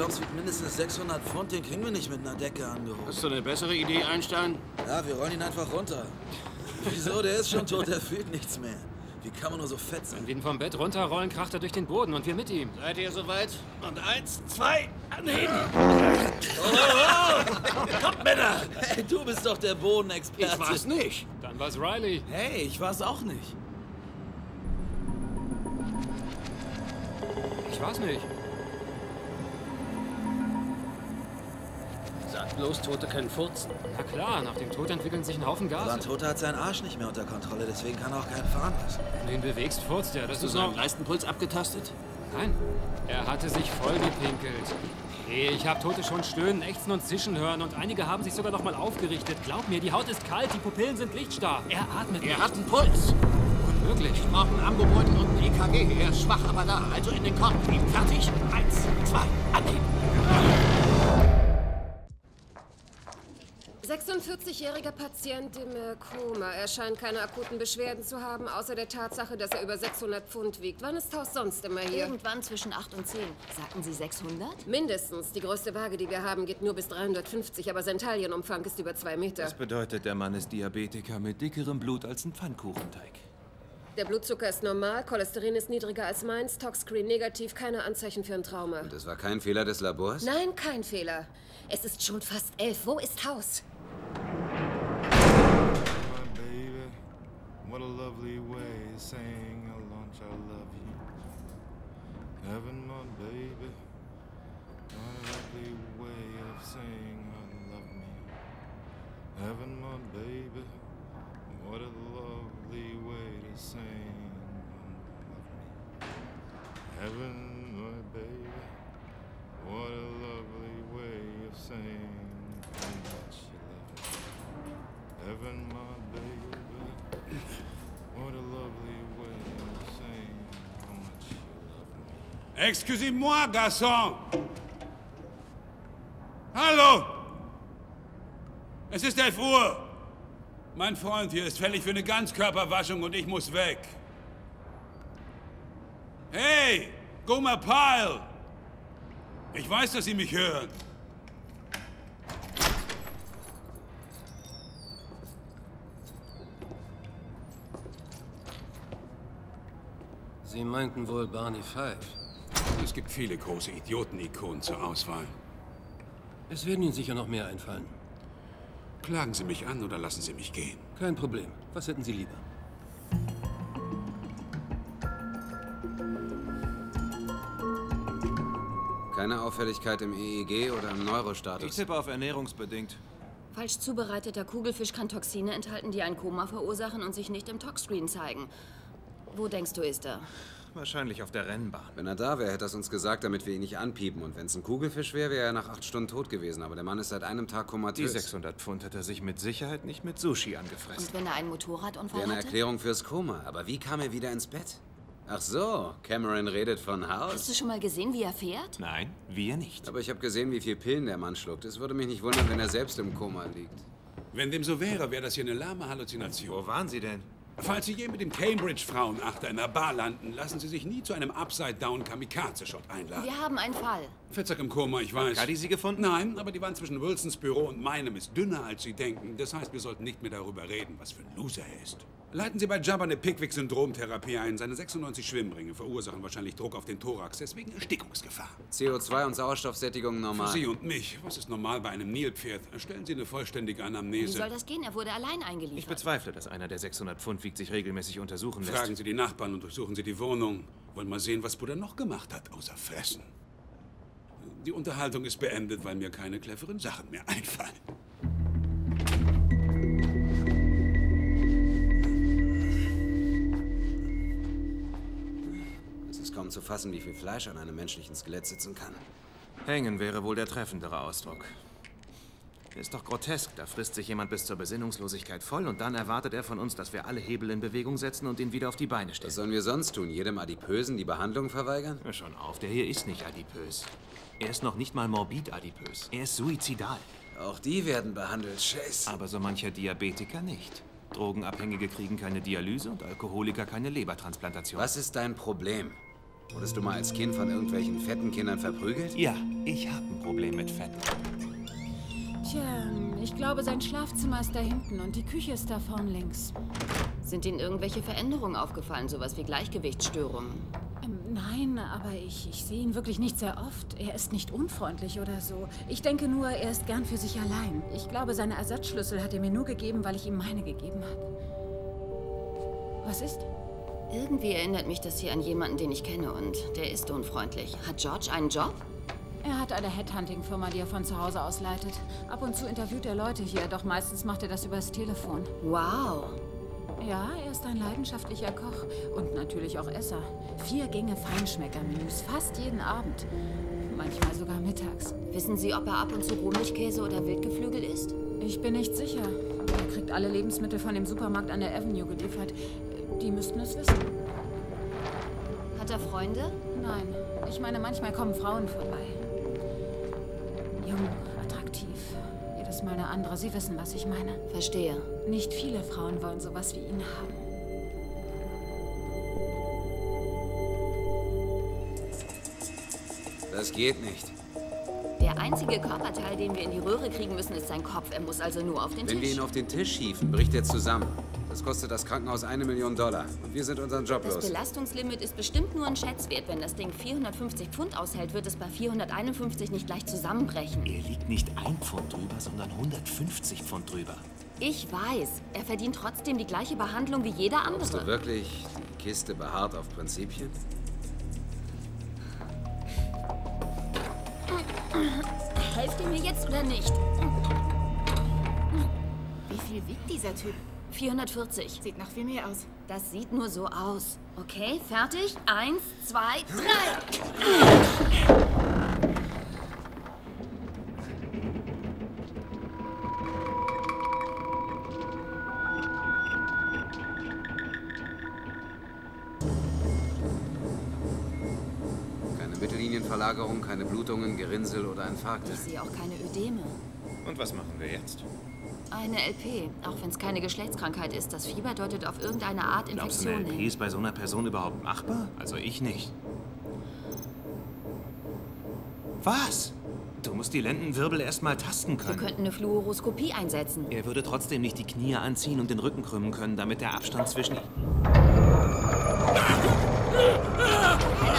Klops wiegt mindestens 600 Pfund, den kriegen wir nicht mit einer Decke angehoben. Hast du eine bessere Idee, Einstein? Ja, wir rollen ihn einfach runter. Wieso? Der ist schon tot, der fühlt nichts mehr. Wie kann man nur so fett sein? Wenn wir ihn vom Bett runterrollen, kracht er durch den Boden und wir mit ihm. Seid ihr soweit? Und eins, zwei, anheben! Kommt, Männer! Hey, du bist doch der Bodenexperte. Ich war's nicht. Dann war's Riley. Hey, ich war's auch nicht. Ich war's nicht. Sag bloß, Tote können furzen. Na klar, nach dem Tod entwickeln sich ein Haufen Aber ein Gase. Toter hat seinen Arsch nicht mehr unter Kontrolle, deswegen kann er auch keinen fahren lassen. Wenn du ihn bewegst, furzt er. Das Hast du ist seinen. Leistenpuls abgetastet? Nein, er hatte sich vollgepinkelt. Hey, ich habe Tote schon stöhnen, ächzen und zischen hören und einige haben sich sogar noch mal aufgerichtet. Glaub mir, die Haut ist kalt, die Pupillen sind lichtstarr. Er atmet Er nicht. hat einen Puls. Unmöglich. Ich brauche einen Ambobeutel und ein EKG. Er ist schwach, aber da. Also in den Korb. Fertig. Eins, zwei, anheben. 46-jähriger Patient im äh, Koma. Er scheint keine akuten Beschwerden zu haben, außer der Tatsache, dass er über 600 Pfund wiegt. Wann ist Haus sonst immer hier? Irgendwann zwischen 8 und 10. Sagten Sie 600? Mindestens. Die größte Waage, die wir haben, geht nur bis 350, aber sein Taillenumfang ist über zwei Meter. Das bedeutet, der Mann ist Diabetiker mit dickerem Blut als ein Pfannkuchenteig. Der Blutzucker ist normal, Cholesterin ist niedriger als meins, Toxscreen negativ, keine Anzeichen für ein Trauma. Das war kein Fehler des Labors? Nein, kein Fehler. Es ist schon fast elf. Wo ist Haus? Lovely way of saying a lunch I love you. Heaven, my baby. What a lovely way of saying I love me. Heaven, my baby. What a lovely way to saying I love me. Heaven, my baby. Excusez-moi, garçon! Hallo! Es ist 11 Uhr! Mein Freund hier ist fällig für eine Ganzkörperwaschung und ich muss weg. Hey! Goma Pile! Ich weiß, dass Sie mich hören. Sie meinten wohl Barney Five. Es gibt viele große Idioten-Ikonen zur Auswahl. Es werden Ihnen sicher noch mehr einfallen. Klagen Sie mich an oder lassen Sie mich gehen. Kein Problem. Was hätten Sie lieber? Keine Auffälligkeit im EEG oder im Ich Neurostatus? tippe auf ernährungsbedingt. Falsch zubereiteter Kugelfisch kann Toxine enthalten, die ein Koma verursachen und sich nicht im Toxscreen zeigen. Wo denkst du, ist er? Wahrscheinlich auf der Rennbahn. Wenn er da wäre, hätte er es uns gesagt, damit wir ihn nicht anpiepen. Und wenn es ein Kugelfisch wäre, wäre er nach acht Stunden tot gewesen. Aber der Mann ist seit einem Tag Die komatös. 600 Pfund hat er sich mit Sicherheit nicht mit Sushi angefressen. Und wenn er einen Motorradunfall Wäre eine hatte? Erklärung fürs Koma. Aber wie kam er wieder ins Bett? Ach so, Cameron redet von Hast Haus. du schon mal gesehen, wie er fährt? Nein, wir nicht. Aber ich habe gesehen, wie viel Pillen der Mann schluckt. Es würde mich nicht wundern, wenn er selbst im Koma liegt. Wenn dem so wäre, wäre das hier eine lahme Halluzination. Wo waren Sie denn? Falls Sie je mit dem Cambridge-Frauenachter in der Bar landen, lassen Sie sich nie zu einem Upside-Down-Kamikaze-Shot einladen. Wir haben einen Fall. Fettsack im Koma, ich weiß. Cuddy Sie gefunden? Nein, aber die Wand zwischen Wilsons Büro und meinem ist dünner, als Sie denken. Das heißt, wir sollten nicht mehr darüber reden, was für ein Loser er ist. Leiten Sie bei Jabba eine Pickwick-Syndromtherapie ein. Seine 96 Schwimmringe verursachen wahrscheinlich Druck auf den Thorax, deswegen Erstickungsgefahr. CO2 und Sauerstoffsättigung Für normal. Sie und mich. Was ist normal bei einem Nilpferd? Erstellen Sie eine vollständige Wie Anamnese. soll das gehen? Er wurde allein Ich eingeliefert. bezweifle, dass einer der 600 Pfund wiegt sich regelmäßig untersuchen lässt. Fragen Sie die Nachbarn und durchsuchen Sie die Wohnung. Wollen mal sehen, was Bruder noch gemacht hat, außer fressen. Die Unterhaltung ist beendet, weil mir keine cleveren Sachen mehr einfallen. Es ist kaum zu fassen, wie viel Fleisch an einem menschlichen Skelett sitzen kann. Hängen wäre wohl der treffendere Ausdruck. Ist doch grotesk, da frisst sich jemand bis zur Besinnungslosigkeit voll und dann erwartet er von uns, dass wir alle Hebel in Bewegung setzen und ihn wieder auf die Beine Was stellen. sollen wir sonst tun? Jedem Adipösen die Behandlung verweigern? Hör schon auf, der hier ist nicht adipös. Er ist noch nicht mal morbid adipös. Er ist suizidal. Auch die werden behandelt, Chase. Aber so mancher Diabetiker nicht. Drogenabhängige kriegen keine Dialyse und Alkoholiker keine Lebertransplantation. Was ist dein Problem? Wurdest du mal als Kind von irgendwelchen fetten Kindern verprügelt? Ja, ich habe ein Problem mit Fett. Tja, ich glaube, sein Schlafzimmer ist da hinten und die Küche ist da vorn links. Sind Ihnen irgendwelche Veränderungen aufgefallen, sowas wie Gleichgewichtsstörungen? Ähm, nein, aber ich, ich sehe ihn wirklich nicht sehr oft. Er ist nicht unfreundlich oder so. Ich denke nur, er ist gern für sich allein. Ich glaube, seine Ersatzschlüssel hat er mir nur gegeben, weil ich ihm meine gegeben habe. Was ist? Irgendwie erinnert mich das hier an jemanden, den ich kenne und der ist unfreundlich. Hat George einen Job? Er hat eine Headhunting-Firma, die er von zu Hause aus leitet. Ab und zu interviewt er Leute hier, doch meistens macht er das übers Telefon. Wow. Ja, er ist ein leidenschaftlicher Koch und natürlich auch Esser. Vier Gänge Feinschmecker-Menüs, fast jeden Abend. Manchmal sogar mittags. Wissen Sie, ob er ab und zu Rohmilchkäse oder Wildgeflügel isst? Ich bin nicht sicher. Er kriegt alle Lebensmittel von dem Supermarkt an der Avenue geliefert. Die müssten es wissen. Hat er Freunde? Nein. Ich meine, manchmal kommen Frauen vorbei. Jung, attraktiv. Jedes Mal eine andere. Sie wissen, was ich meine. Verstehe. Nicht viele Frauen wollen sowas wie ihn haben. Das geht nicht. Der einzige Körperteil, den wir in die Röhre kriegen müssen, ist sein Kopf. Er muss also nur auf den Wenn Tisch. wir ihn auf den Tisch schiefen, bricht er zusammen. Das kostet das Krankenhaus eine Million Dollar. Und wir sind unseren Job das los. Belastungslimit ist bestimmt nur ein Schätzwert. Wenn das Ding 450 Pfund aushält, wird es bei 451 nicht gleich zusammenbrechen. Er liegt nicht ein Pfund drüber, sondern 150 Pfund drüber. Ich weiß. Er verdient trotzdem die gleiche Behandlung wie jeder Glaubst du andere. wirklich, die Kiste beharrt auf Prinzipien? Helft ihr mir jetzt oder nicht? Wie viel wiegt dieser Typ? 440. Sieht nach viel mehr aus. Das sieht nur so aus. Okay, fertig? Eins, zwei, drei. Keine Mittellinienverlagerung, keine Blutungen, Gerinnsel oder Infarkte. Ich sehe auch keine Ödeme. Und was machen wir jetzt? Eine LP, auch wenn es keine Geschlechtskrankheit ist. Das Fieber deutet auf irgendeine Art Glaubst du, eine Infektion LP ist bei so einer Person überhaupt machbar? Also ich nicht. Was? Du musst die Lendenwirbel erst mal tasten Wir können. könnten eine Fluoroskopie einsetzen. Er würde trotzdem nicht die Knie anziehen und den Rücken krümmen können, damit der Abstand zwischen... Keine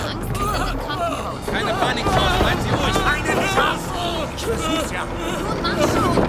Angst, wir sind im Krankenhaus. Keine Panik, George, bleiben Sie ruhig! Eine Chance! Ich versuch's ja! Oh